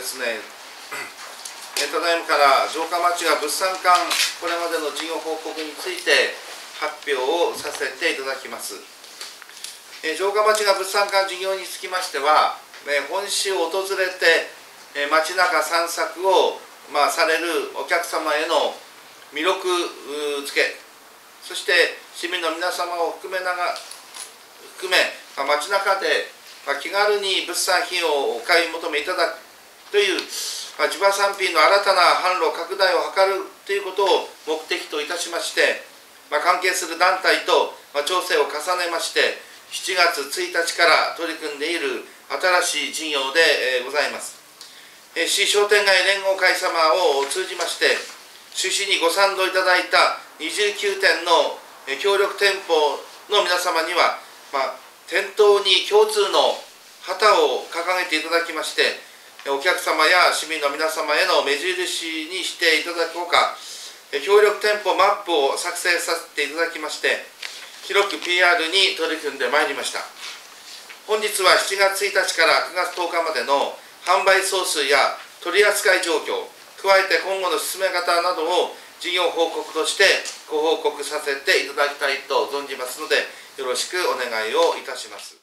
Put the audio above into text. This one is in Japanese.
ですね、えただいまから城下町が物産館これまでの事業報告について発表をさせていただきます。え城下町が物産館事業につきましては、え本市を訪れて、え街中散策を、まあ、されるお客様への魅力づけそして市民の皆様を含めなが含め、街中で、気軽に物産品をお買い求めいただくという、まあ、地場産品の新たな販路拡大を図るということを目的といたしまして、まあ、関係する団体と、まあ、調整を重ねまして7月1日から取り組んでいる新しい事業で、えー、ございます。えー、市商店街連合会様を通じまして趣旨にご賛同いただいた29店の協力店舗の皆様には、まあ、店頭に共通の旗を掲げていただきましてお客様や市民の皆様への目印にしていただくほか協力店舗マップを作成させていただきまして広く PR に取り組んでまいりました本日は7月1日から9月10日までの販売総数や取扱い状況加えて今後の進め方などを事業報告としてご報告させていただきたいと存じますのでよろしくお願いをいたします。